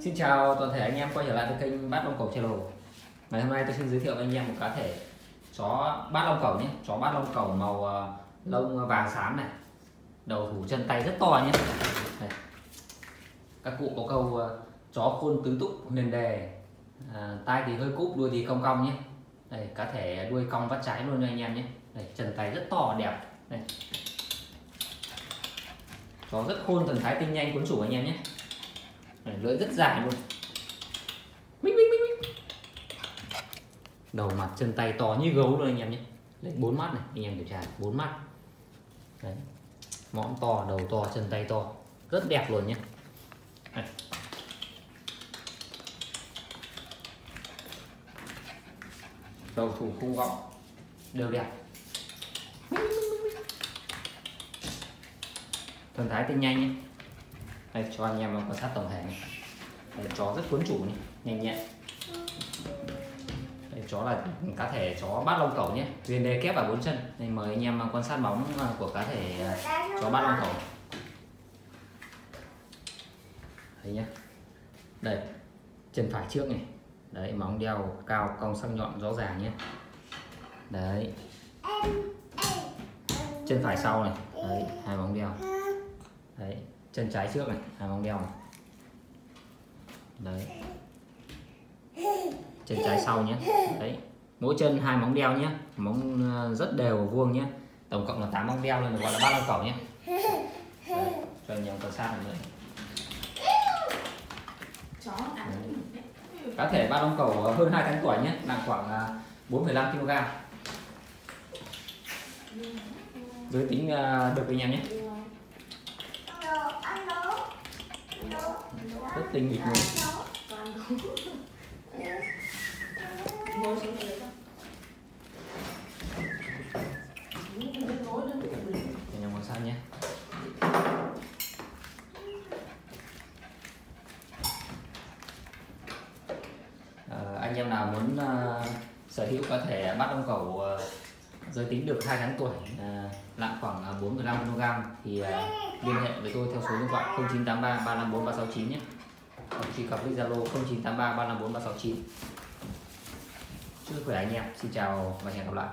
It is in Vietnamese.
Xin chào toàn thể anh em quay trở lại với kênh Bát Long Cẩu Channel Ngày hôm nay tôi xin giới thiệu với anh em một cá thể chó bát long cẩu nhé. Chó bát long cẩu màu ờ, lông vàng xám này. Đầu thủ chân tay rất to nhé. Đây. các cụ có câu ờ, chó khôn tứ túc huyền đề. À, tai thì hơi cúp đuôi thì cong cong nhé. Đây cá thể đuôi cong vắt trái luôn cho anh em nhé. Đây chân tay rất to đẹp. Đây. Chó rất khôn thần thái tinh nhanh cuốn chủ anh em nhé lưỡi rất dài luôn. Minh, minh, minh, minh. đầu mặt chân tay to như gấu luôn anh em nhé. Lấy bốn mắt này anh em kiểm tra bốn mắt. Đấy. Mõm to đầu to chân tay to. Rất đẹp luôn nhé. Đây. đầu thủ khung gọng. Đều đẹp. Thần thái tinh nhanh nhé đây cho anh em quan sát tổng thể này. Đây, chó rất cuốn chủ này nhanh nhẹn. Đây, chó là cá thể chó bát lông cẩu nhé. Viên đê kép và bốn chân. Đây mời anh em quan sát bóng của cá thể à, chó bát lông cẩu đây nhé đây chân phải trước này. Đấy móng đeo cao cong sắc nhọn rõ ràng nhé. Đấy. Chân phải sau này. Đấy hai móng đeo chân trái trước này à, hai móng đeo này. Đấy. Chân trái sau nhé. Đấy. Mỗi chân hai móng đeo nhé. Móng ờ, rất đều và vuông nhé. Tổng cộng là 8 móng đeo nên được gọi là ba lông cẩu nhé. Đấy, cho nhiều em quan sát này. Cá thể ba lông cẩu hơn 2 tháng tuổi nhé nặng khoảng à, 4,5 kg giới tính à, được anh em nhé. Rất tinh nghịch luôn. Anh em nhé. Ờ, anh em nào muốn uh, sở hữu có thể bắt ông cầu uh, ờ, giới tính được 2 tháng tuổi à, nặng khoảng à, 4,5 kg thì à, liên hệ với tôi theo số điện thoại 0983 354 369 nhé. Hoặc truy cập với Zalo 0983 354 369 chúc sức khỏe anh em. Xin chào và hẹn gặp lại